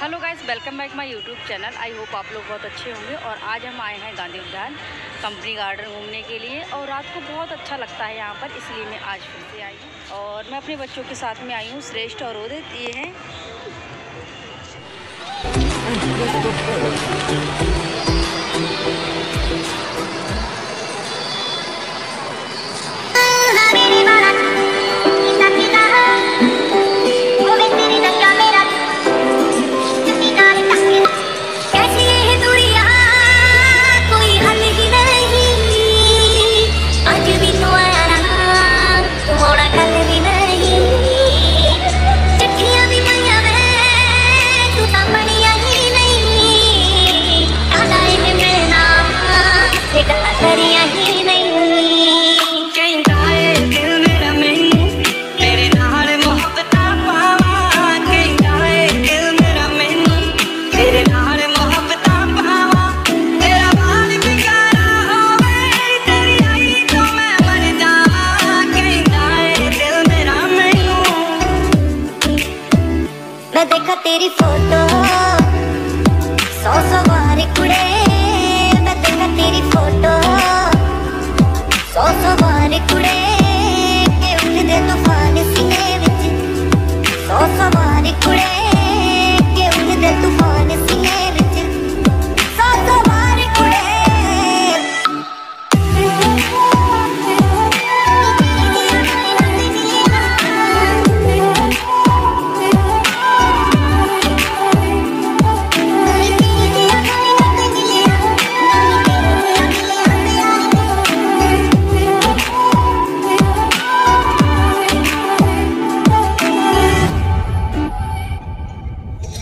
Hello guys welcome back my YouTube channel I hope आप लोग बहुत अच्छे होंगे और आज हम आए हैं गांधी उद्यान कंपनी गार्डन घूमने के लिए और रात को बहुत अच्छा लगता है यहाँ पर, इसलिए मैं आज फिर से आई हूँ। और मैं अपने बच्चों के साथ में आई हूँ, श्रेष्ठ और उदित, ये हैं। तेरी फ़ोटो। सौ सौ बार कुड़े मैं देखा तेरी फ़ोटो। सौ सौ बार कुड़े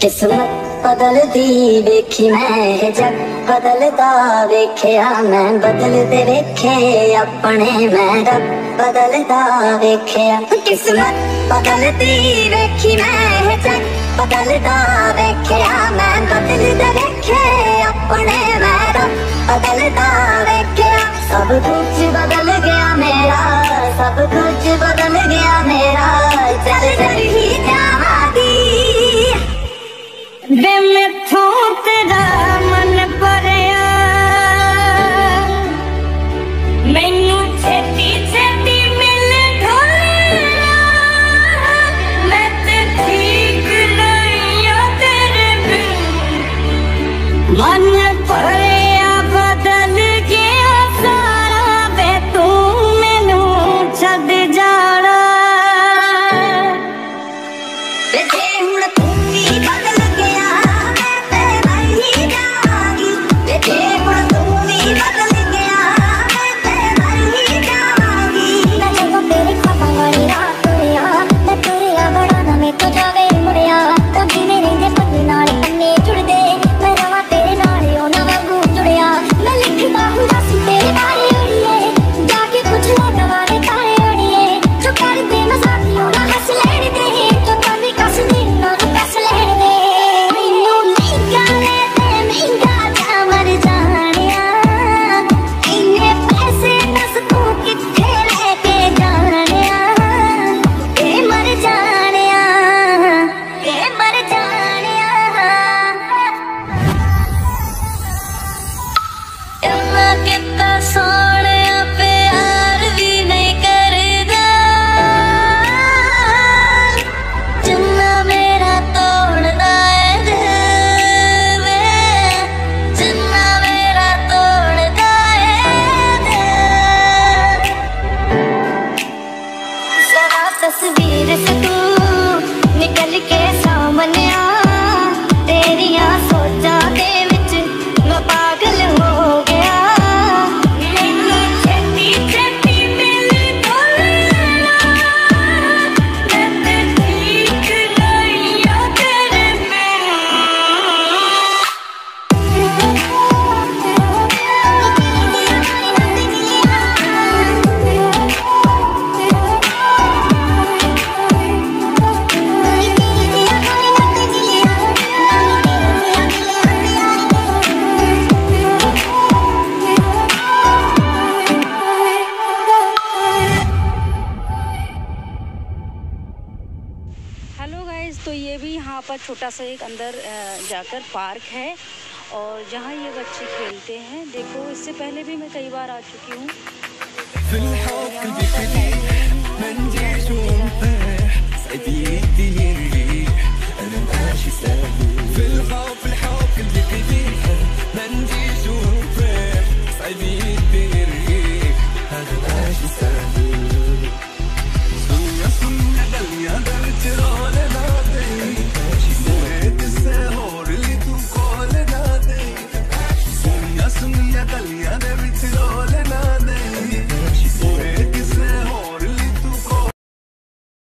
किस्मत बदल दी, देखी मैं जग। बदलता वेख्या मैं बदलदे वेखे अपने मैं रब। बदलदा वेख्या किस्मत बदल दी वेखी मैं जग। बदलता वेख्या मैं बदलदे तो ये भी यहाँ पर छोटा सा एक अंदर जाकर पार्क है। और जहाँ ये बच्चे खेलते हैं, देखो, इससे पहले भी मैं कई बार आ चुकी हूँ।